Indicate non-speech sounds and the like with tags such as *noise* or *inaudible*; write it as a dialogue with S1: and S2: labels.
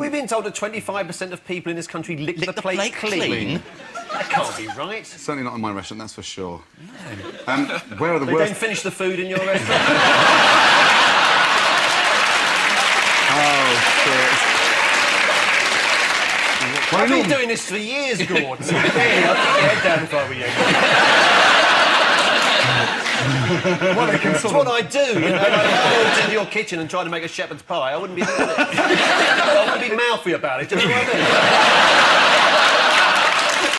S1: We've been told that 25% of people in this country lick,
S2: Lick
S1: the,
S2: the
S1: plate,
S2: plate
S1: clean.
S2: clean?
S1: That can't be right.
S3: Certainly not in my restaurant, that's for sure. Um, where are the
S1: They
S3: worst...
S1: don't finish the food in your restaurant.
S3: Oh, shit. Well,
S1: I've been doing this for years, Gordon. So I'd keep your head down if I were you.
S3: well, they
S1: That's what. I do. You know, like, if I walked into your kitchen and tried to make a shepherd's pie, I wouldn't be doing it. *laughs* Mouthy about it. Do you know what I mean? *laughs*